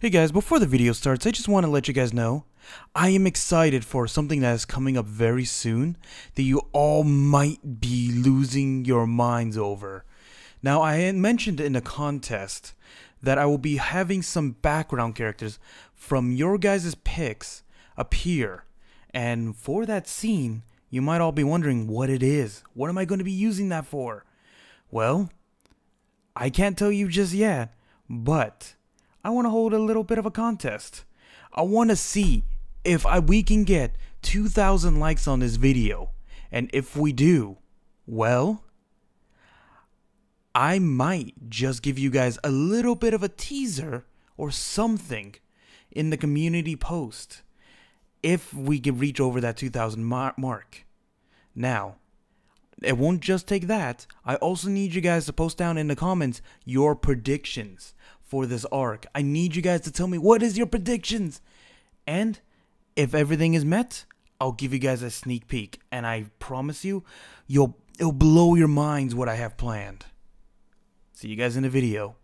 Hey guys, before the video starts, I just want to let you guys know I am excited for something that is coming up very soon that you all might be losing your minds over. Now, I had mentioned in a contest that I will be having some background characters from your guys' picks appear. And for that scene, you might all be wondering what it is. What am I going to be using that for? Well, I can't tell you just yet, but I want to hold a little bit of a contest. I want to see if I, we can get 2,000 likes on this video. And if we do, well, I might just give you guys a little bit of a teaser or something in the community post if we can reach over that 2,000 mar- mark. Now, it won't just take that. I also need you guys to post down in the comments your predictions for this arc. I need you guys to tell me what is your predictions. And if everything is met, I'll give you guys a sneak peek and I promise you you'll it'll blow your minds what I have planned. See you guys in the video.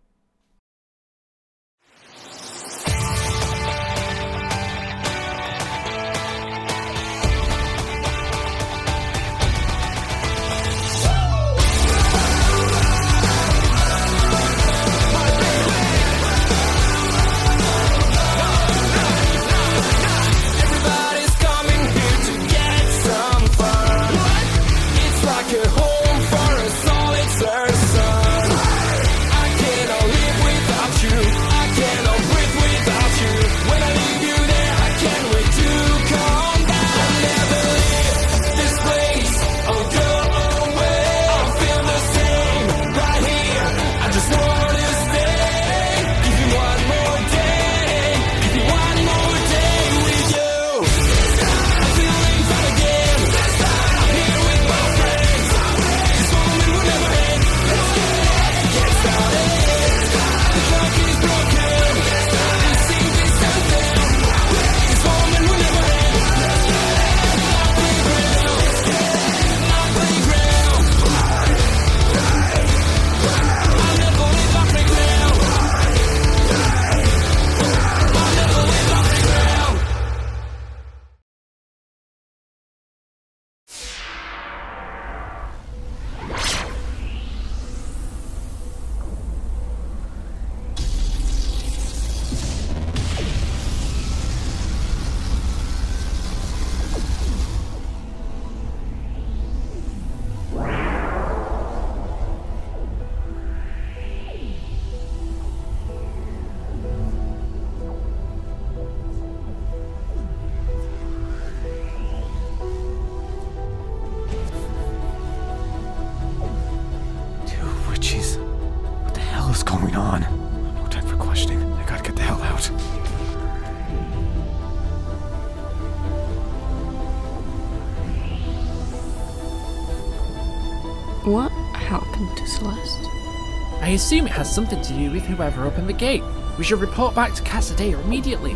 Assume it has something to do with whoever opened the gate. We should report back to Casadeo immediately.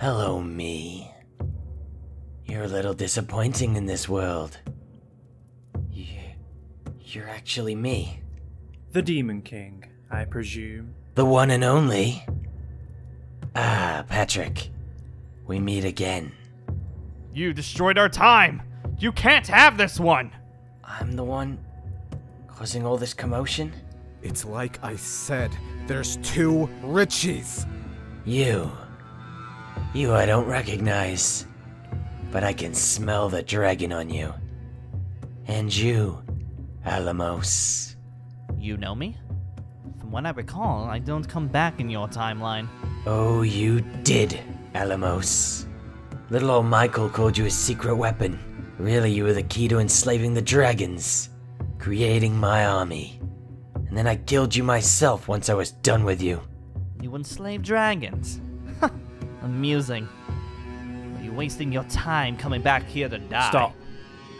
Hello, me. You're a little disappointing in this world. You, you're actually me. The Demon King, I presume. The one and only. Ah, Patrick. We meet again. You destroyed our time! You can't have this one! I'm the one causing all this commotion? It's like I said, there's two Richies. You. You I don't recognize. But I can smell the dragon on you. And you, Alamos. You know me? From what I recall, I don't come back in your timeline. Oh, you did, Alamos. Little old Michael called you a secret weapon. Really, you were the key to enslaving the dragons, creating my army. And then I killed you myself once I was done with you. You enslaved dragons. Amusing. Are you wasting your time coming back here to die? Stop.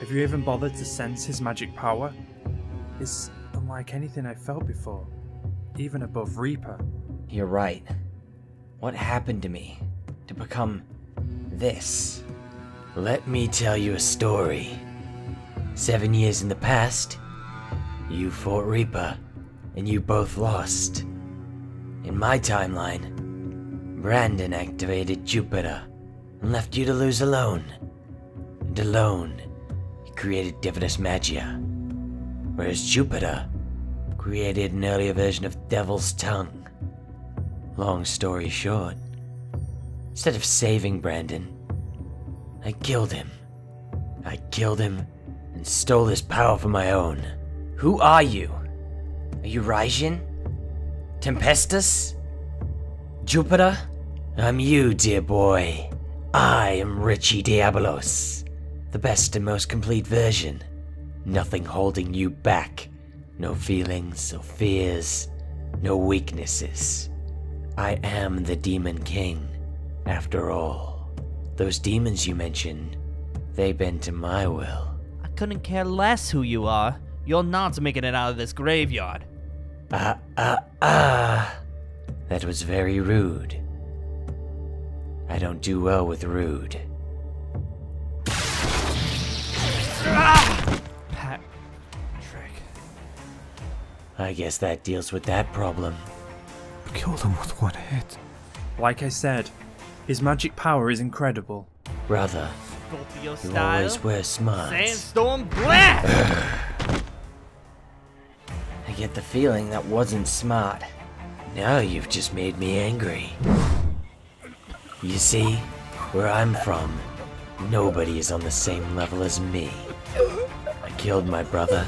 Have you even bothered to sense his magic power? It's unlike anything I've felt before. Even above Reaper. You're right. What happened to me to become this? Let me tell you a story. Seven years in the past, you fought Reaper, and you both lost. In my timeline, Brandon activated Jupiter and left you to lose alone. And alone, he created Divinus Magia, whereas Jupiter created an earlier version of Devil's Tongue. Long story short, instead of saving Brandon, I killed him. I killed him and stole his power for my own. Who are you? Are you Raijin? Tempestus? Jupiter? I'm you, dear boy. I am Richie Diabolos, the best and most complete version. Nothing holding you back. No feelings, no fears, no weaknesses. I am the Demon King, after all. Those demons you mentioned, they bend to my will. I couldn't care less who you are. You're not making it out of this graveyard. Ah, ah, ah. That was very rude. I don't do well with rude. I guess that deals with that problem. Killed him with one hit. Like I said, his magic power is incredible. Brother, Scorpio you style. always wear smarts. Sandstorm blast! I get the feeling that wasn't smart. Now you've just made me angry. You see, where I'm from, nobody is on the same level as me. I killed my brother.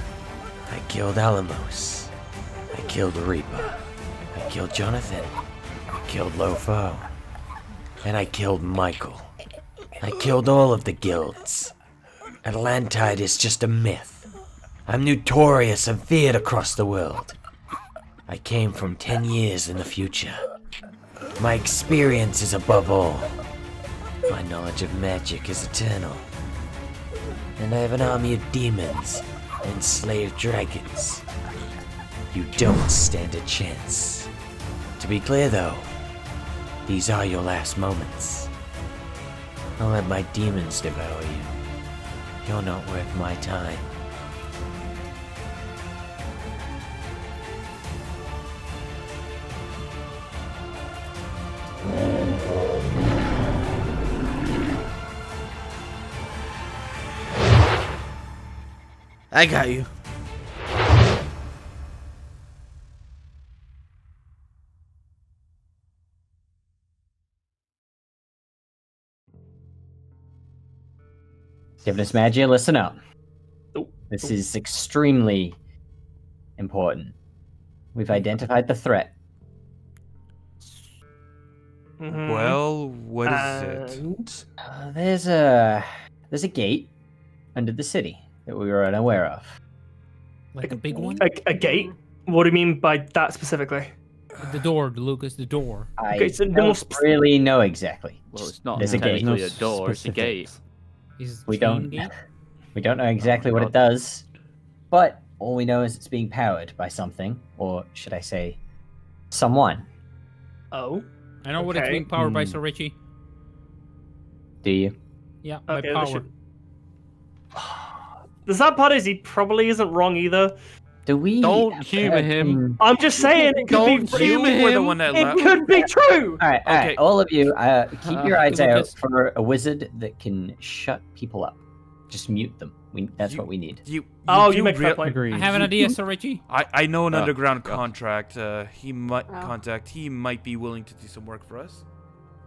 I killed Alamos. I killed Reaper. I killed Jonathan. I killed Lofo. And I killed Michael. I killed all of the guilds. Atlantide is just a myth. I'm notorious and feared across the world. I came from 10 years in the future. My experience is above all. My knowledge of magic is eternal. And I have an army of demons and enslaved dragons. You don't stand a chance. To be clear though, these are your last moments. I'll let my demons devour you. You're not worth my time. I got you. Divinus Magia, listen up. This is extremely important. We've identified the threat. Mm-hmm. Well, what is it? Uh, there's a there's a gate under the city that we were unaware of. Like a big one? A, a gate? What do you mean by that specifically? The door, Lucas, the door. I Okay, so don't most- really know exactly. Well, it's not There's a gate. technically a door, it's a gate. Is We don't gate? we don't know exactly what it does, but all we know is it's being powered by something, or should I say, someone. Oh. I know what it's being powered by, Hmm. Sir Richie. Do you? Yeah, by Okay, that power. should- The sad part is he probably isn't wrong either. Do we? Don't humor him. I'm just saying it could Don't be humor him. We're the one that it la- could be true. All right, all right, Okay. all of you, uh, keep your Uh, eyes out Lucas. for a wizard that can shut people up. Just mute them. We, that's what we need. You, Oh, you make a fair real- point. I have an idea, Sir Richie. I, I know an Oh, underground contract. Uh, he might Oh. contact. He might be willing to do some work for us.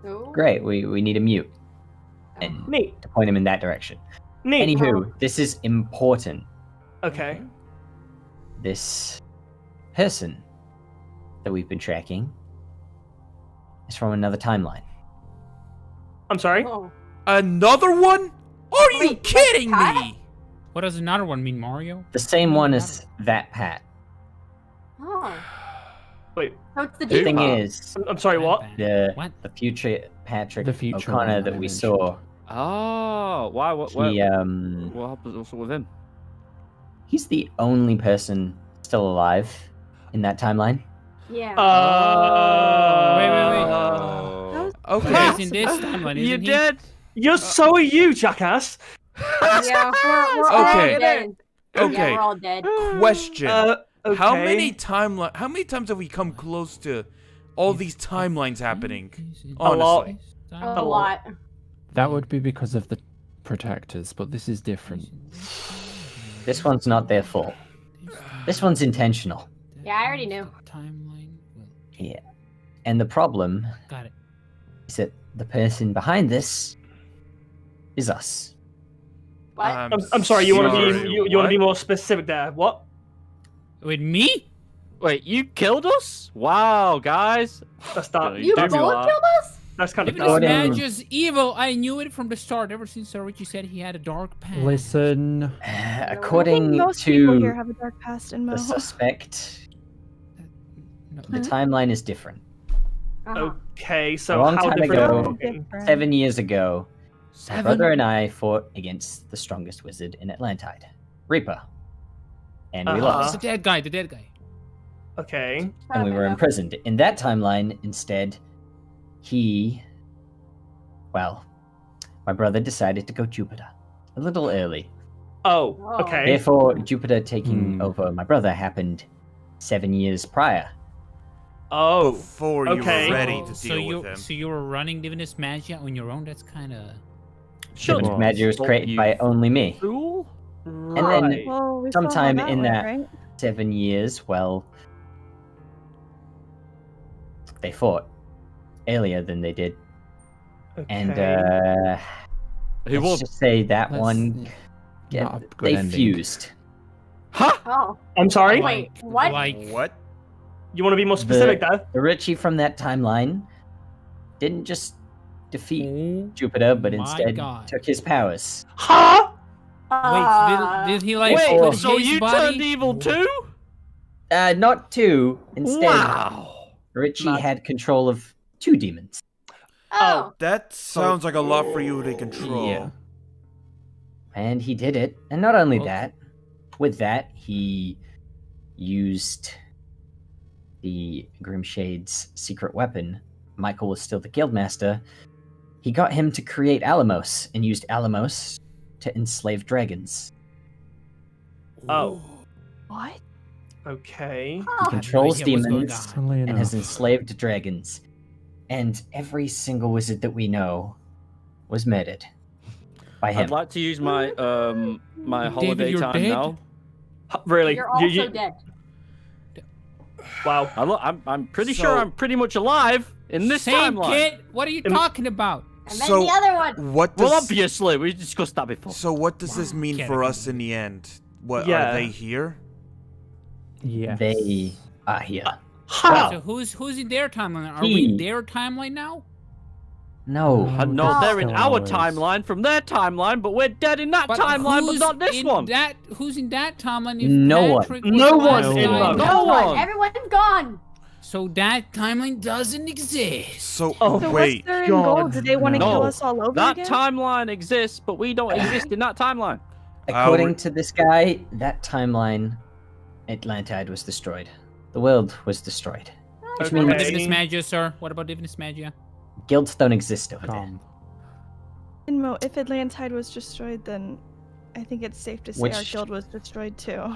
Oh. Great. We we need a mute and Neat. to point him in that direction. Neat. Anywho, this is important. Okay. This person that we've been tracking is from another timeline. I'm sorry. Oh. Another one? Are you kidding Pat? me? What does another one mean, Mario? The same one as that Pat. Oh. Wait. So it's the The thing demon. is, I'm, I'm sorry. What? the What? the future Patrick The future O'Connor that we saw, Oh, why? What? What, he um what happens also with him? He's the only person still alive in that timeline. Yeah. Uh, Wait, wait, wait. Okay. He's in this timeline, You isn't he? dead? You're so are you, jackass. yeah, we're, we're all Okay. dead. Yeah, Okay. we're all dead. Question. Uh, How okay. many timeline? How many times have we come close to all these timelines happening? A lot. Honestly. A lot. That would be because of the protectors, but this is different. This one's not their fault. This one's intentional. Yeah, I already knew. Timeline. Yeah. And the problem Got it. is that the person behind this is us. What? I'm, I'm sorry. You want to be you, you want to be more specific there? What? With me? Wait, you killed us? Wow, guys. That's that. You that's, both killed us? That's kind of Divinus According- Magia's evil. I knew it from the start. Ever since Sir Richie said he had a dark past. Listen. According most people here to have a dark past in Mo. the suspect, No. the timeline is different. Uh-huh. Okay, A so long how time different? ago, are we seven years ago, my brother and I fought against the strongest wizard in Atlantide, Reaper. And we Uh-huh. lost. The dead guy. The dead guy. Okay. and we were imprisoned. In that timeline, instead, he, well, my brother decided to go Jupiter a little early. Oh, Oh. okay. Therefore, Jupiter taking Hmm. over my brother happened seven years prior. Oh, Before Okay. you were ready Oh, to so deal you with him. so you were running Divinus Magia on your own. That's kind of. Shut Divinity up. Magic was created by only me. Fool. And then. Well, we sometime that in went, that right? seven years, well, they fought earlier than they did. And Okay. uh, Who let's won? just say that Let's- one, yeah, not they ending. fused. Huh? Oh. I'm sorry. Wait, what? Like What? You want to be more specific there? The Richie from that timeline didn't just defeat Oh Jupiter, but instead God. took his powers. Huh? Uh, Wait, did, did he like Wait, put so his you body? turned evil too? Uh, not two. Instead, Wow. Richie Not- had control of two demons. Oh, oh. That sounds like a lot for you to oh. control. Yeah. And he did it. And not only Okay. that, with that, he used the Grimshade's secret weapon. Michael was still the guildmaster. He got him to create Alamos and used Alamos to enslave dragons. Oh. What? Okay. He Oh. controls idea demons and has enslaved dragons. And every single wizard that we know was murdered by him. I'd like to use my um my David, holiday you're time dead? now. H- Really? You're You- also you- dead. Wow. I lo- I'm I'm pretty So- sure I'm pretty much alive in this Same timeline. kid. What are you Am- talking about? And then So- the other one. What does Well, obviously we discussed that before. so what does this mean Can't for agree. us in the end? What Yeah. are they here? Yeah. They are here. Ha! So who's who's in their timeline? Are we in their timeline now? No. Uh, no, they're in our always. timeline from their timeline, but we're dead in that timeline, but who's not this in one. That who's in that timeline? If No one. Patrick was No last one in that- No one. one. Everyone's gone. So that timeline doesn't exist. So Oh, So wait, what's their goal? Do they want to No. kill us all over That again? timeline exists, but we don't exist in that timeline. According Our- to this guy, that timeline, Atlantide was destroyed. The world was destroyed. Which Okay. What about means Divinus Magia, sir? What about Divinus Magia? guilds don't exist over there. Calm. And Mo, if Atlantide was destroyed, then I think it's safe to say our guild was destroyed too.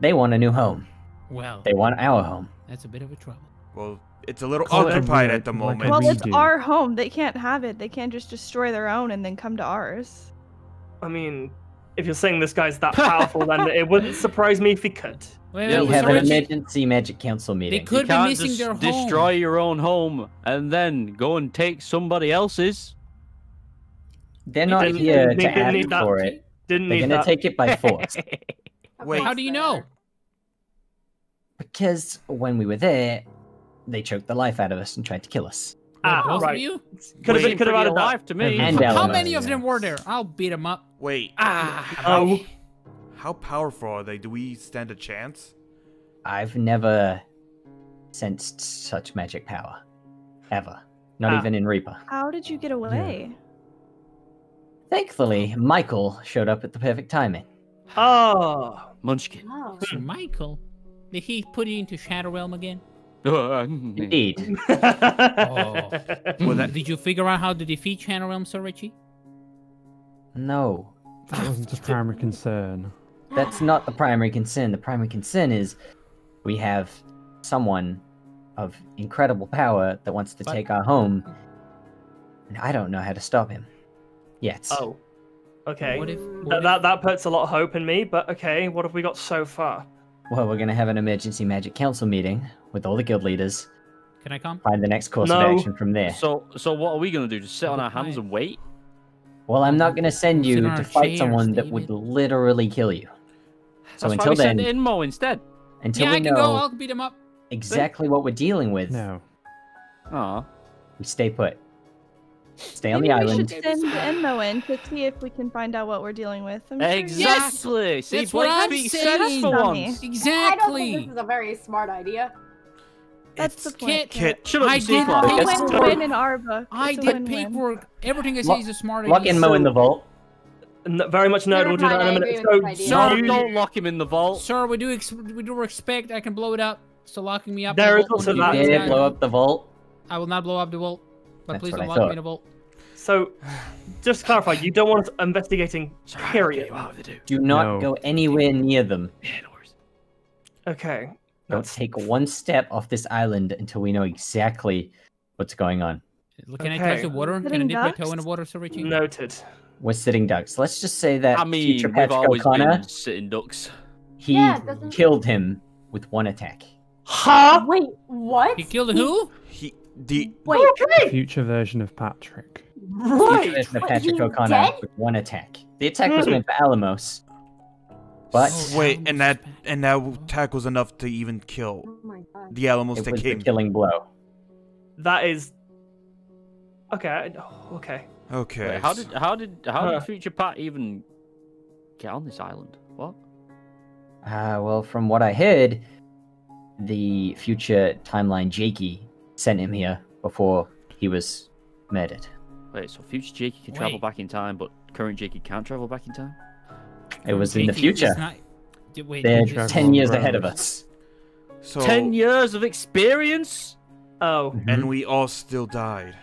They want a new home. Well, They want our home. that's a bit of a trouble. well, it's a little Call it a occupied at the moment. Well, it's our home. They can't have it. They can't just destroy their own and then come to ours. I mean, if you're saying this guy's that powerful, then it wouldn't surprise me if he could. Wait, Yeah, we have an emergency magic council meeting. They could you be can't missing just their home. destroy your own home and then go and take somebody else's. They're not didn't- here they to ask need that. for it. Didn't They're gonna that. take it by force. Wait. How do you know? because when we were there, they choked the life out of us and tried to kill us. Ah, Both right. of you? Could have been, could have pretty added alive that. to me. And How Alamo, many of them were there? I'll beat them up. Wait, Ah, Oh, how powerful are they? Do we stand a chance? I've never sensed such magic power. Ever. Not Ah. even in Reaper. How did you get away? Thankfully, Michael showed up at the perfect timing. oh, Munchkin. Oh. So Michael, did he put you into Shadow Realm again? Indeed. Oh. Well, that- Did you figure out how to defeat Shadow Realm, Sir Richie? No. That wasn't the primary concern. That's not the primary concern. The primary concern is we have someone of incredible power that wants to But- take our home, and I don't know how to stop him. Yet. Oh. Okay. What if- That- what that, that puts a lot of hope in me, but okay, what have we got so far? Well, we're gonna have an emergency magic council meeting with all the guild leaders. Can I come? Find the next course No. of action from there. So, so what are we gonna do? Just sit on our hands and wait? Well, I'm not gonna send you to fight chairs, someone that would literally kill you. So That's why until we then, send Inmo instead. until yeah, we I can know go. I'll beat him up. exactly what we're dealing with, No. Aw. we stay put. Stay on Maybe the we should send Enmo in to see if we can find out what we're dealing with. I'm sure he- Exactly. See, That's what Blake I'm saying. for Dummy. once. I don't think this is a very smart idea. That's the point. Kit, Kit, Shut up, I did C-class. paperwork. Win in our. I did paperwork. Everything I say Lock- is a smart Lock idea. Inmo in the vault. N- very much noted. We'll do that in a Never mind, I minute. agree So, this you- don't lock him in the vault. Sir, we do ex- we do respect. I can blow it up. So locking me up. There in is the vault also that. be You blow up the vault? I will not blow up the vault. But That's please don't I lock me in a vault. So, just to clarify, you don't want us investigating, period. Do not No. go anywhere near them. Okay. Don't That's take one step off this island until we know exactly what's going on. Can I touch the water? Can I dip my toe in the water, Sir Richie? noted. We're sitting ducks. Let's just say that I mean, future we've Patrick always O'Connor, been sitting ducks. he Yeah, killed him with one attack. Huh? Wait, what? He killed who? he the Wait, oh, Future version of Patrick. Future right. version of Patrick he's O'Connor dead? with one attack. The attack was meant for Alamos, but Oh, wait, and that and that attack was enough to even kill Oh my god. the Alamos it that was the killing blow. That is. Okay. Okay. Okay. Wait, how did how did how did Future Pat even get on this island? What? Uh, well, from what I heard, the future timeline Jakey sent him here before he was murdered. Wait, so future Jakey can travel Wait. back in time, but current Jakey can't travel back in time? It was in the future. not- D- Wait, They're you just- ten years ahead of us. So Ten years of experience? Oh. And we all still died.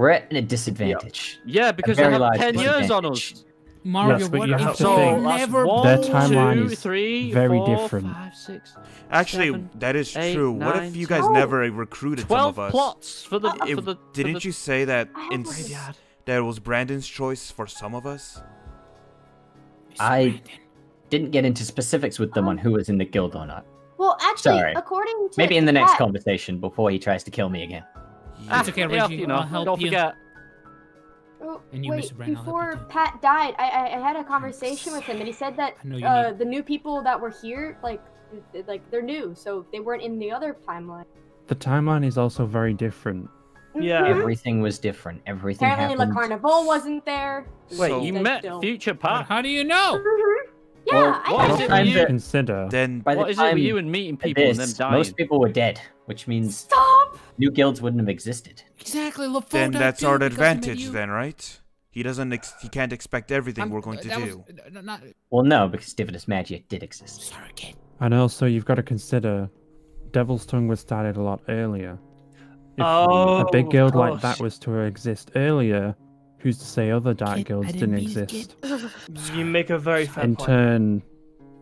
We're at a disadvantage. Yeah, because they have ten years on us. Mario, Yes, but what you if have to So we think- never one, Their timeline two, is three, very four, different. five, six, Actually, seven, that is eight, true. what if you guys ten. never recruited some of us? plots for the If- for the. didn't for the... you say that I in one. s- that it was Brandon's choice for some of us? I didn't get into specifics with them on who was in the guild or not. Well, actually, Sorry. according to Maybe in the next Pat- conversation before he tries to kill me again. It's okay, yeah, Reggie. you know, I'll help don't you. forget. Oh, And you, Wait, Mr. Brandon, I'll you before. Pat died, I, I I had a conversation with him, and he said that I know you uh, the new people that were here, like, like they're new, so they weren't in the other timeline. The timeline is also very different. Yeah. Mhm. Everything was different. Everything Apparently, Le happened. Carnival wasn't there. Wait, So- you met still. Future Pat? How do you know? Yeah, Well, I what had it Times with you? Consider. Then By the What is it time with you and meeting of people and this, them dying? most people were dead, which means Stop! new guilds wouldn't have existed. Exactly, LaFoe then that's our because he met advantage you. then, right? He doesn't ex- he can't expect everything I'm- we're going to do. Was, uh, not, Well, no, because Divinus Magia did exist. sorry, kid. And also, you've got to consider Devil's Tongue was started a lot earlier. If Oh, a big of guild like that was to exist earlier, who's to say other dark Kid, guilds didn't didn't exist? You make a very fair In point. turn,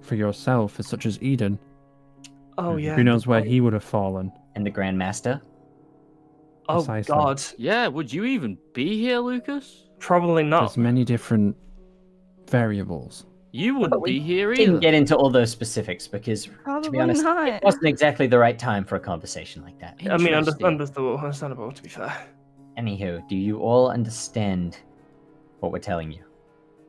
for yourself, as such as Eden, Oh yeah. who knows where he oh. would have fallen? And the Grandmaster. Oh Precisely. God. Yeah, would you even be here, Lucas? Probably not. There's many different variables. You wouldn't be here either. Didn't get into all those specifics because, to be honest, not. it wasn't exactly the right time for a conversation like that. I mean, understandable. Understandable. To be fair. Anywho, do you all understand what we're telling you?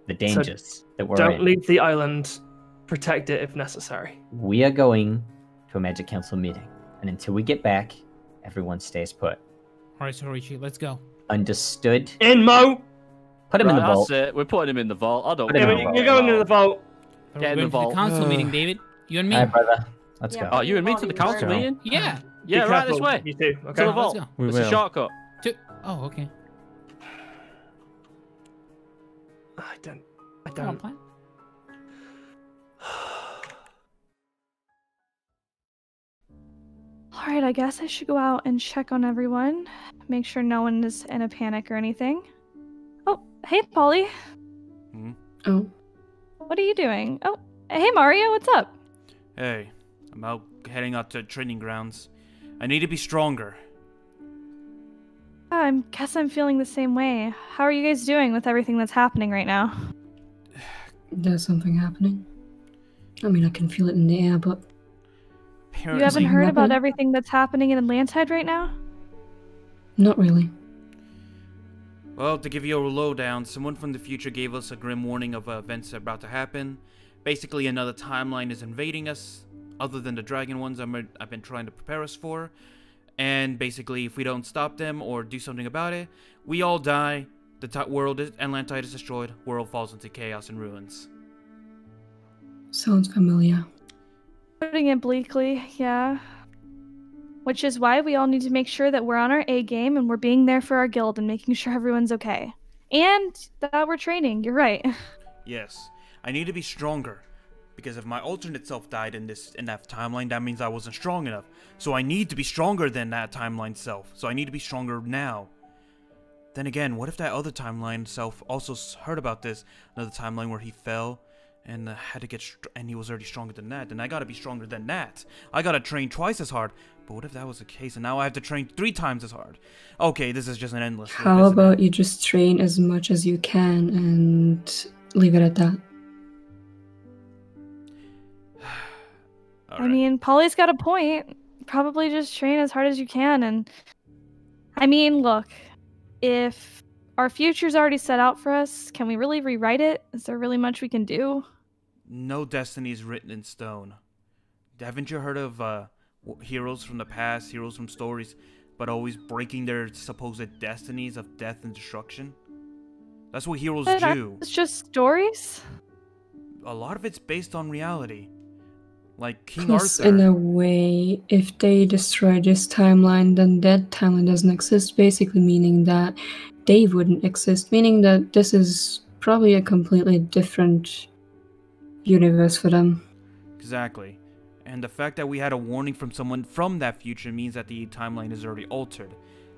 The dangers that we're Don't in. leave the island. Protect it if necessary. We are going to a Magic Council meeting, and until we get back, everyone stays put. All right, Sir Richie, let's go. Understood? In Mo. Put him in the Right, vault. That's it. We're putting him in the vault. I don't. Put him Yeah, in the vault. you're going to the vault. Are Get we in the going to the vault. council meeting, David? You and me? All right, brother. Let's Yeah. go. Oh, you and me to the council meeting? Yeah. Yeah, right this way. You too. Okay. To the vault. it's a shortcut. To- oh, okay. I don't. I Come on, don't. plan. Alright, I guess I should go out and check on everyone. Make sure no one is in a panic or anything. Oh, hey, Polly. Hmm? Oh. What are you doing? Oh, hey, Mario, what's up? Hey, I'm out heading out to training grounds. I need to be stronger. I guess I'm feeling the same way. How are you guys doing with everything that's happening right now? There's something happening. I mean, I can feel it in the air, but You haven't heard about everything that's happening in Atlantide right now? not really. Well, to give you a lowdown, someone from the future gave us a grim warning of uh, events about to happen. Basically, another timeline is invading us, other than the dragon ones I'm, I've been trying to prepare us for. And basically, if we don't stop them or do something about it, we all die. The ti world is Atlantide is destroyed. World falls into chaos and ruins. Sounds familiar. Putting it bleakly, yeah. Which is why we all need to make sure that we're on our A game and we're being there for our guild and making sure everyone's okay. And that we're training, you're right. Yes, I need to be stronger. Because if my alternate self died in this in that timeline, that means I wasn't strong enough. So I need to be stronger than that timeline self. So I need to be stronger now. Then again, what if that other timeline self also heard about this? Another timeline where he fell and uh, had to get str- and he was already stronger than that. Then I gotta be stronger than that. I gotta train twice as hard. But what if that was the case and now I have to train three times as hard? Okay, this is just an endless. loop, How it? about you just train as much as you can and leave it at that? I mean, Polly's got a point. Probably just train as hard as you can. And I mean, look, if our future's already set out for us, can we really rewrite it? Is there really much we can do? No destiny is written in stone. Haven't you heard of uh, heroes from the past, heroes from stories, but always breaking their supposed destinies of death and destruction? That's what heroes But do. It's just stories. A lot of it's based on reality. Like King Plus, Arthur. in a way, if they destroy this timeline, then that timeline doesn't exist, basically meaning that they wouldn't exist, meaning that this is probably a completely different universe for them. Exactly. And the fact that we had a warning from someone from that future means that the timeline is already altered,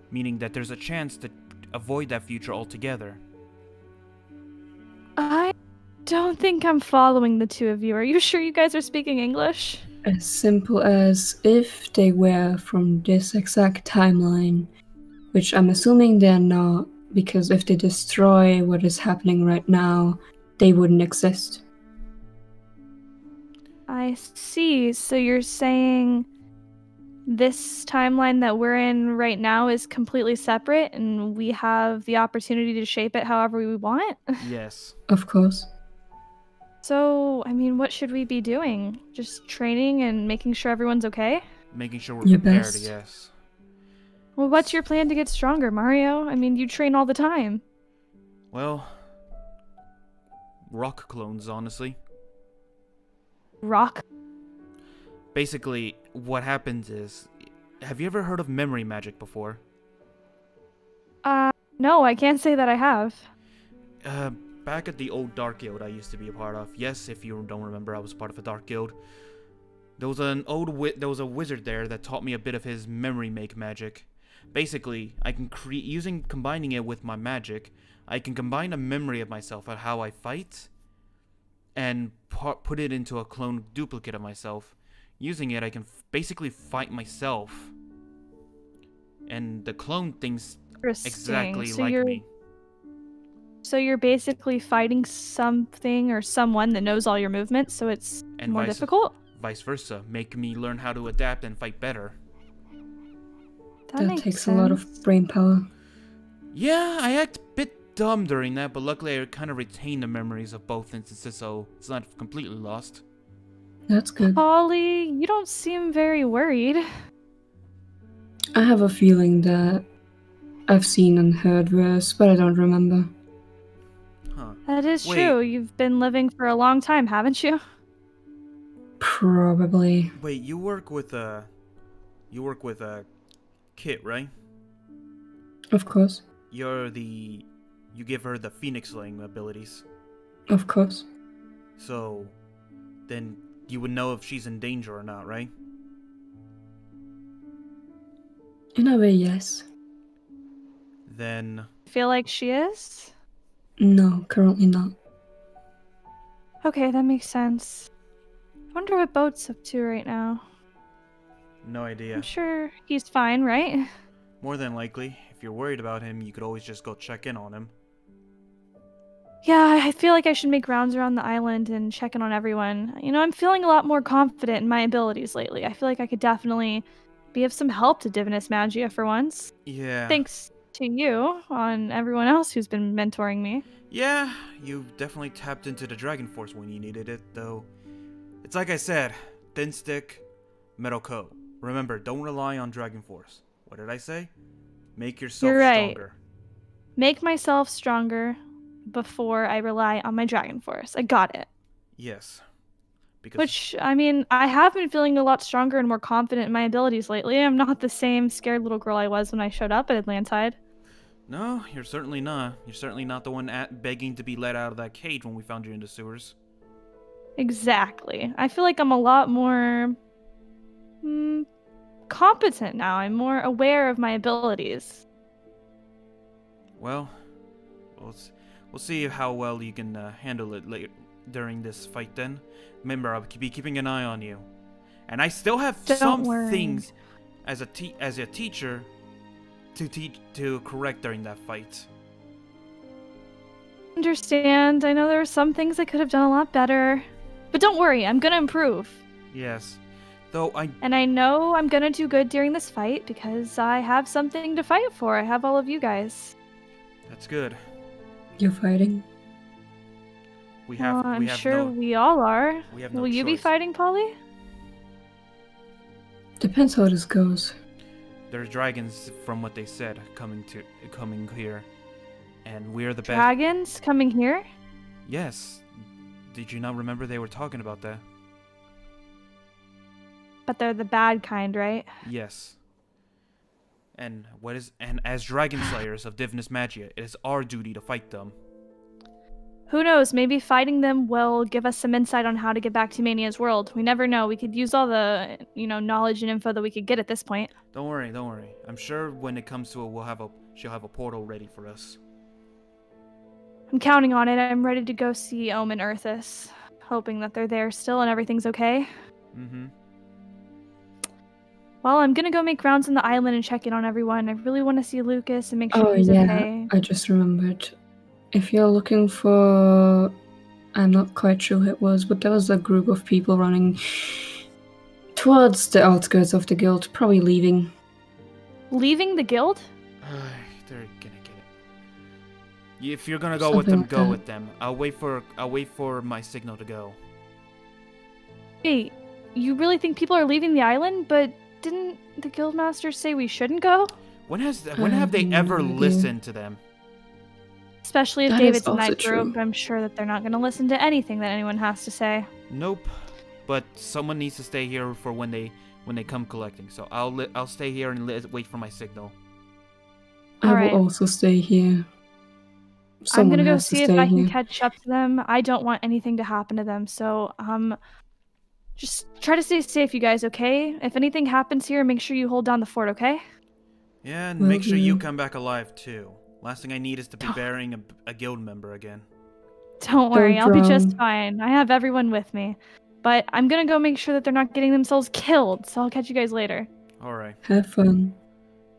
meaning that there's a chance to avoid that future altogether. I don't think I'm following the two of you. Are you sure you guys are speaking English? As simple as if they were from this exact timeline, which I'm assuming they're not, because if they destroy what is happening right now, they wouldn't exist. I see. So you're saying this timeline that we're in right now is completely separate and we have the opportunity to shape it however we want? Yes. Of course. So, I mean, what should we be doing? Just training and making sure everyone's okay? Making sure we're Your prepared, best. yes. Well, what's your plan to get stronger, Mario? I mean, you train all the time. Well, rock clones, honestly. Rock? Basically, what happens is. Have you ever heard of memory magic before? Uh, no, I can't say that I have. Uh, back at the old Dark Guild I used to be a part of. Yes, if you don't remember, I was part of a Dark Guild. There was an old there was a wizard there that taught me a bit of his memory make magic. Basically, I can create using combining it with my magic. I can combine a memory of myself of how I fight, and pu- put it into a clone duplicate of myself. Using it, I can f- basically fight myself, and the clone thinks exactly So like me. So you're basically fighting something or someone that knows all your movements, so it's and more vice, difficult? Vice versa, make me learn how to adapt and fight better. That, That, makes takes a lot of brain power. Yeah, I act a bit dumb during that, but luckily I kind of retain the memories of both instances, so it's not completely lost. That's good. Polly, you don't seem very worried. I have a feeling that I've seen and heard worse, but I don't remember. Huh. That is Wait. true. You've been living for a long time, haven't you? Probably. Wait, you work with uh you work with uh Kit, right? Of course. You're the you give her the phoenix slaying abilities. Of course. So then you would know if she's in danger or not, right? In a way, yes. Then Feel like she is? No, currently not. Okay, that makes sense. Wonder what Boat's up to right now. no idea. I'm sure he's fine, right? More than likely, if you're worried about him, you could always just go check in on him. Yeah, I feel like I should make rounds around the island and check in on everyone. You know, I'm feeling a lot more confident in my abilities lately. I feel like I could definitely be of some help to Divinus Magia for once. Yeah. Thanks to you on everyone else who's been mentoring me. Yeah, you definitely tapped into the Dragon Force when you needed it, though. It's like I said, thin stick, metal coat. Remember, don't rely on Dragon Force. What did I say? Make yourself You're right. stronger. Make myself stronger before I rely on my Dragon Force. I got it. Yes. Because Which, I mean, I have been feeling a lot stronger and more confident in my abilities lately. I'm not the same scared little girl I was when I showed up at Atlantide. No, you're certainly not. You're certainly not the one at begging to be let out of that cage when we found you in the sewers. Exactly. I feel like I'm a lot more mm, competent now. I'm more aware of my abilities. Well, we'll, we'll see how well you can uh, handle it later during this fight then. Remember, I'll be keeping an eye on you. And I still have Don't some worry. things as a te- as a teacher to teach to correct during that fight. Understand. I know there are some things I could have done a lot better. But don't worry, I'm gonna improve. Yes. Though I And I know I'm gonna do good during this fight because I have something to fight for. I have all of you guys. that's good. You're fighting? We have Well, I'm we have sure no we all are. we have no Will you be fighting, Polly? Depends how this goes. there's dragons from what they said coming to coming here. And we're the best Dragons coming here? Yes. Did you not remember they were talking about that? But they're the bad kind, right? Yes. And what is and as dragon slayers of Divinus Magia, it is our duty to fight them. Who knows? Maybe fighting them will give us some insight on how to get back to Mania's world. We never know. We could use all the, you know, knowledge and info that we could get at this point. Don't worry, don't worry. I'm sure when it comes to it, we'll have a she'll have a portal ready for us. I'm counting on it. I'm ready to go see Omen Earthus, hoping that they're there still and everything's okay. Mm-hmm. Well, I'm gonna go make rounds on the island and check in on everyone. I really want to see Lucas and make sure Oh he's yeah, okay. I just remembered. If you're looking for, I'm not quite sure who it was, but there was a group of people running towards the outskirts of the guild, probably leaving. Leaving the guild? They're gonna get it. If you're gonna go with them, like go that. with them. I'll wait for I'll wait for my signal to go. Hey, you really think people are leaving the island? But didn't the guildmaster say we shouldn't go? When has when have they ever um, listened to them? Especially if That is David's in that group, true. I'm sure that they're not going to listen to anything that anyone has to say. Nope. But someone needs to stay here for when they when they come collecting. So I'll li- I'll stay here and li- wait for my signal. I Alright. will also stay here. I'm Someone gonna go see if stay I can catch up to them. I don't want anything to happen to them, so um, just try to stay safe, you guys. Okay? If anything happens here, make sure you hold down the fort. Okay? Yeah, and Will make sure you do. come back alive too. Last thing I need is to be burying a, a guild member again. Don't worry, Don't I'll be just fine. I have everyone with me. But I'm gonna go make sure that they're not getting themselves killed. So I'll catch you guys later. All right. Have fun.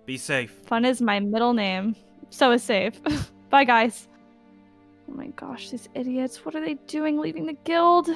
Be safe. Fun is my middle name. So is safe. Bye, guys. Oh my gosh, these idiots. What are they doing leaving the guild?